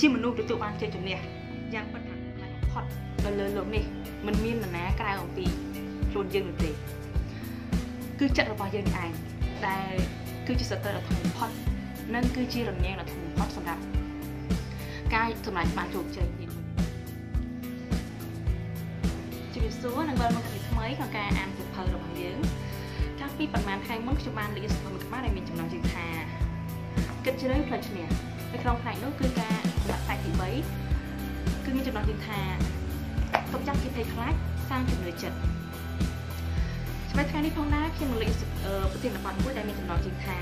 ជាមនុស្សទទួលបានជ័យជំនះយ៉ាងពិតប្រាកដបំផុតនៅលើលោកនេះมันមាននរណាក្រៅអំពីខ្លួនយើងនោះទេគឺចិត្តរបស់យើងឯងដែលគឺជាសត្រូវដ៏ធំបំផុតនិងគឺជារំញែងដ៏ធំបំផុតសម្រាប់ការសម្រេចបានជោគជ័យនេះជម្រាបសួរនិងបានមកពីថ្មីក្នុងការអានសៀវភៅរបស់យើងកាលពីប្រហែលខែមុនខ្ញុំបានលេខសៀវភៅមួយក្បាលដែលមានចំណងជើងថាគិតជ្រៅផ្លូវឈ្នះ នៅក្នុងផ្នែកនោះគឺការសម្រាប់ផ្នែកទី3គឺមានចំណងជើងថាទុកចាប់ជាភ័យខ្លាចសាងជំនឿចិត្តឆ្លើយថ្ងៃនេះផងដែរខ្ញុំនឹងលេខប្រធានបទមួយដែលមានចំណងជើងថា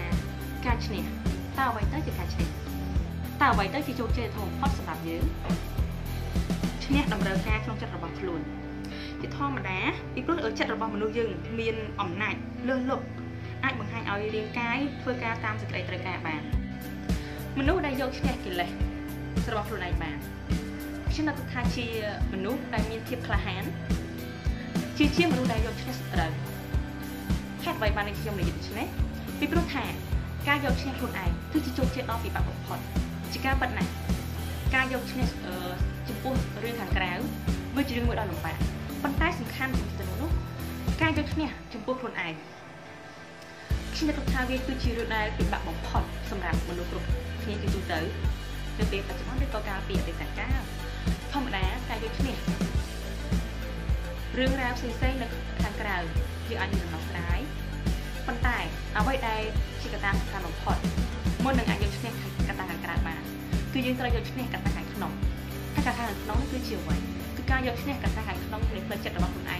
ការឈ្នះតើអ្វីទៅជាការឈ្នះតើអ្វីទៅជាជោគជ័យធំបំផុតសម្រាប់យើងឈ្នះតម្រូវការក្នុងចិត្តរបស់ខ្លួនជាធម្មតាពីព្រោះចិត្តរបស់មនុស្សយើងមានអំណាចលើសលប់អាចបង្ហាញឲ្យរាងកាយធ្វើការតាមសេចក្តីត្រូវការបាន មនុស្សដែលយកឈ្នះកិលេសរបស់ខ្លួនឯងបានខ្ញុំនឹកថាជាមនុស្សដែលមានភាពក្លាហាន ជាជាមនុស្សដែលយកឈ្នះសត្រូវហេតុអ្វីបានខ្ញុំនិយាយដូច្នេះពីព្រោះថាការយកឈ្នះខ្លួនឯងគឺជាជោគជ័យដ៏ពិបាកបំផុតជាការពិតណាស់ការយកឈ្នះចំពោះរឿងខាងក្រៅវាជារឿងមួយដ៏លំបាកប៉ុន្តែសំខាន់ជាងទៅនោះការយកឈ្នះចំពោះខ្លួនឯង ខ្ញុំគិតថាវាគឺជារឿងដែលពិបាកបំផុតសម្រាប់មនុស្សគ្រប់គ្នាជាទូទៅនៅពេលបច្ចុប្បន្នឬក៏កាលពីអតីតកាលធម្មតាការយកឈ្នះរឿងរ៉ាវផ្សេងៗនៅខាងក្រៅយើងអាចនឹងដំណោះស្រាយប៉ុន្តែអ្វីដែលជាកត្តាសំខាន់បំផុតមុននឹងអាចយកឈ្នះកត្តាខាងក្រៅបានគឺយើងត្រូវយកឈ្នះកត្តាខាងក្នុងហើយកត្តាខាងក្នុងគឺជាអ្វីគឺការយកឈ្នះកត្តាខាងក្នុងនៃផ្លូវចិត្តរបស់ខ្លួនឯង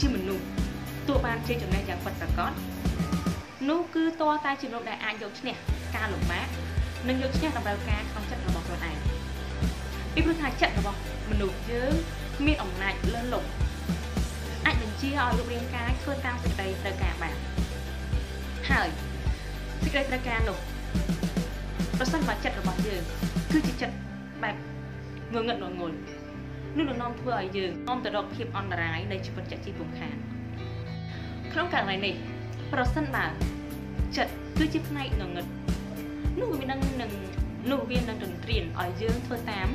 ជាមនុស្សទោះបានជ័យចំណេះយ៉ាងពិតប្រាកដនោះគឺតតែជាមនុស្សដែលអាចយកឈ្នះការលំបាកនិងយកឈ្នះតម្រូវការក្នុងចិត្តរបស់ខ្លួនឯងពីព្រោះថាចិត្តរបស់មនុស្សយើងមានអំណាចលើសលប់អាចបញ្ជាឲ្យរូបរាងកាយធ្វើតាមសេចក្តីត្រូវការបានហើយសេចក្តីត្រូវការនោះប្រសិនបើចិត្តរបស់យើងគឺជាចិត្តបែបងងឹតងងុល នោះនឹងនាំធ្វើឲ្យយើងនាំទៅរកភាពអន្តរាយនៃជីវិតចាក់ជីពំខានក្នុងករណីនេះប្រសិនបើចិត្តគឺជាផ្នែកងងឹតនោះវានឹងនឹងនោះវានឹងទន្ទ្រានឲ្យយើងធ្វើតាម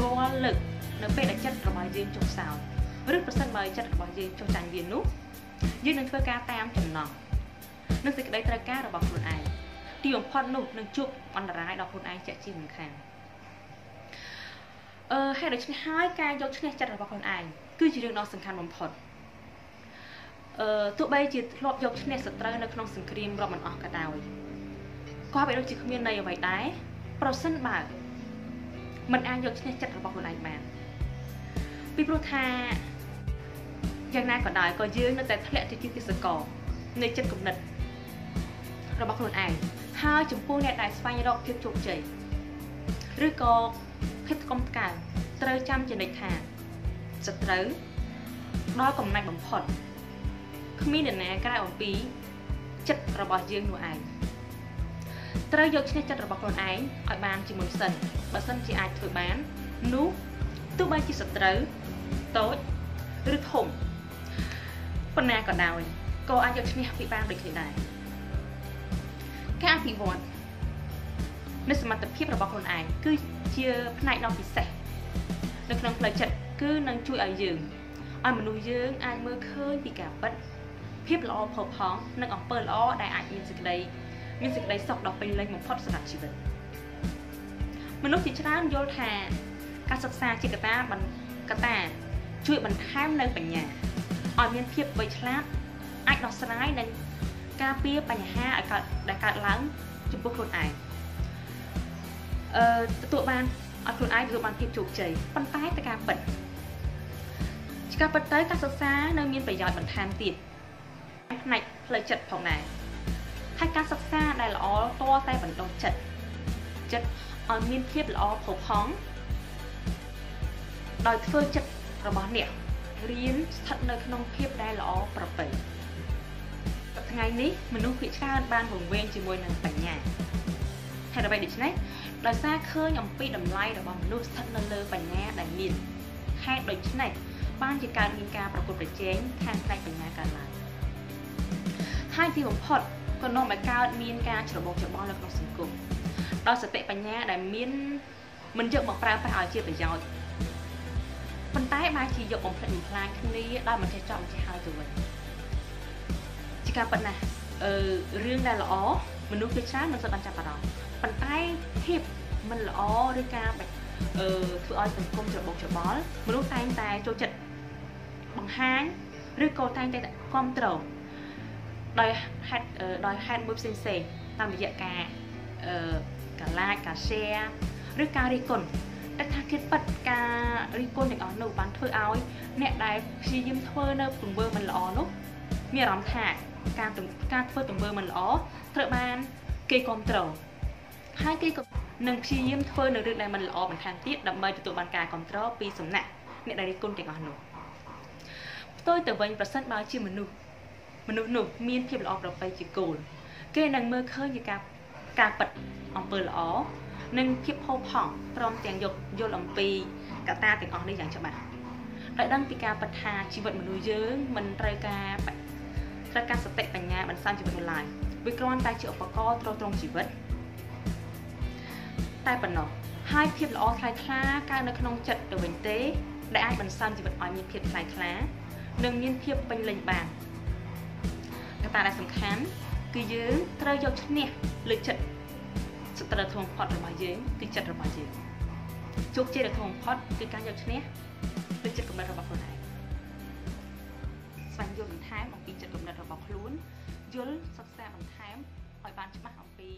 រាល់លើកនៅពេលដែលចិត្តរបស់យើងចុះសោយឬប្រសិនបើចិត្តរបស់យើងចុះចាញ់វានោះយើងនឹងធ្វើការតាមចំណងនឹងសេចក្តីត្រូវការរបស់ខ្លួនឯងទីបំផុតនោះនឹងជួបអន្តរាយដល់ខ្លួនឯងជាក់ជាមិនខាន អឺហេតុដូច្នេះហើយការយកឈ្នះចិត្តរបស់ខ្លួនឯងគឺជារឿងដ៏សំខាន់បំផុតអឺទោះបីជាធ្លាប់យកឈ្នះសត្រូវនៅក្នុងសង្គ្រាមរាប់មិនអស់ក៏ដោយក៏បីដូចជាគ្មានន័យអ្វីដែរប្រសិនបើมันអាចយកឈ្នះចិត្តរបស់ខ្លួនឯងបានពីព្រោះថាយ៉ាងណាក៏ដោយក៏យើងនៅតែធ្លាក់ទៅជាទិសកលនៃចិត្តគំនិតរបស់ខ្លួនឯងហើយចំពោះអ្នកដែលស្វែងរកភាពជោគជ័យឬក៏ ភាពថ្កុំថ្កើងត្រូវចាំចំណិចថាសត្រូវដល់កំណាច់បំផុតគ្មានអ្នកណាក្រៅអំពីចិត្តរបស់យើងនោះឯងត្រូវយកឈ្នះចិត្តរបស់ខ្លួនឯងឲ្យបានជាមុនសិនបើសិនជាអាចធ្វើបាននោះទោះបីជាសត្រូវតូចឬធំប៉ុណ្ណាក៏ដោយក៏អាចយកឈ្នះពីបានដូចគ្នាដែរការអភិវឌ្ឍ នៅសមត្ថភាពរបស់ខ្លួនឯងគឺជាផ្នែកដ៏ពិសេសនៅក្នុងផ្លូវចិត្តគឺនឹងជួយឲ្យយើងឲ្យមនុស្សយើងអាចមើលឃើញពីការពិតភាពល្អផុសផង់និងអំពើល្អដែលអាចមានសេចក្តីមានសេចក្តីសុខដ៏ពេញលេញបំផុតសម្រាប់ជីវិតមនុស្សជាច្រើនយល់ថាការសិក្សាជាកត្តាកត្តាជួយបន្ថែមនៅបញ្ញាឲ្យមានភាពវៃឆ្លាតអាចដោះស្រាយនិងការពារបញ្ហាឲ្យកើតដែលកើតឡើងចំពោះខ្លួនឯងអឺ ទទួលបានឲ្យខ្លួនឯងទទួលបានភាពជោគជ័យប៉ុន្តែតែការពិតជាការពិតទៅការសិក្សានៅមានប្រយោជន៍បន្ថែមទៀតផ្នែកផ្លូវចិត្តផងដែរហើយការសិក្សាដែលល្អតតែបណ្ដុះចិត្តចិត្តឲ្យមានភាពល្អផុសផង់ដោយធ្វើចិត្តរបស់អ្នករៀនស្ថិតនៅក្នុងភាពដែលល្អប្រពៃថ្ងៃនេះមនុស្សភាគច្រើនបានវង្វេងជាមួយនឹងបញ្ញាហេតុអ្វីដូច្នេះ ដោយសារឃើញអំពីតម្លៃរបស់មនុស្សស្ថិតនៅលើបញ្ញាដែលមានហេតុដូច្នេះបានជាកើតមានការប្រកួតប្រជែងខាងផ្នែកបញ្ញាកើតឡើងហើយទីបំផុតក៏នាំឲ្យកើតមានការច្របូកច្របល់នៅក្នុងសង្គមដោយសតិបញ្ញាដែលមានមិនយកមកប្រើប្រាស់ឲ្យជាប្រយោជន៍ប៉ុន្តែបែរជាយកបំផ្លិចបំផ្លាញគ្នាដោយមិនចេះចប់មិនចេះហើយទៅវិញជាការប៉ុណ្ណាអឺរឿងដែលល្អមនុស្សជាច្រើនមិនសូវបានចាប់អារម្មណ៍ ប៉ុន្តែភាពមិនល្អឬការអឺធ្វើឲ្យសង្គមច្របូកច្របល់មនុស្សតែងតែចូលចិត្តបង្ហាញឬក៏តែងតែគ្រប់គ្រងដោយហេតុដោយហេតុមួយផ្សេងផ្សេងតាមរយៈការអឺការ like ការ share ឬការរិះគន់តែថាគិតប៉ັດការរិះគន់ទាំងអស់នោះបានធ្វើឲ្យអ្នកដែលព្យាយាមធ្វើនៅទង្វើមិនល្អនោះមានអារម្មណ៍ថាការការធ្វើទង្វើមិនល្អត្រូវបានគេគ្រប់គ្រង ហើយគេក៏នឹងព្យាយាមធ្វើនៅរឿងដែលមិនល្អបន្ថែមទៀតដើម្បីទទួលបានការគ្រប់គ្រងពីសំណាក់អ្នកដែលរិះគន់ទាំងអស់នោះផ្ទុយទៅវិញប្រសិនបើជាមនុស្សមនុស្សនោះមានភាពល្អប្រពៃជាគោលគេនឹងមើលឃើញជាការការប៉ັດអំពើល្អនិងភាពផូរផង់ព្រមទាំងយកយល់អំពីកត្តាទាំងអស់នេះយ៉ាងច្បាស់ដោយដឹងពីការប៉ັດថាជីវិតមនុស្សយើងមិនត្រូវការត្រូវការសតិបញ្ញាបន្សំជីវិតនោះឡើយវាគ្រាន់តែជាឧបករណ៍ទ្រទ្រង់ជីវិត តែប៉ុណ្ណោះហើយភាពល្អថ្លៃថ្លាកើតនៅក្នុងចិត្តទៅវិញទេ ដែលអាចបន្សំជីវិតឲ្យមានភាពថ្លៃថ្លា និងមានភាពពេញលេញបានកត្តាដែលសំខាន់គឺយើងត្រូវយកឈ្នះលើចិត្តសត្រូវធំផុតរបស់យើងគឺចិត្តរបស់យើងជោគជ័យដ៏ធំផុតគឺការយកឈ្នះលើចិត្តកំណត់របស់ខ្លួនឯងស្វែងយល់បន្ថែមអំពីចិត្តកំណត់របស់ខ្លួនយល់សិក្សាបន្ថែមឲ្យបានច្បាស់អំពី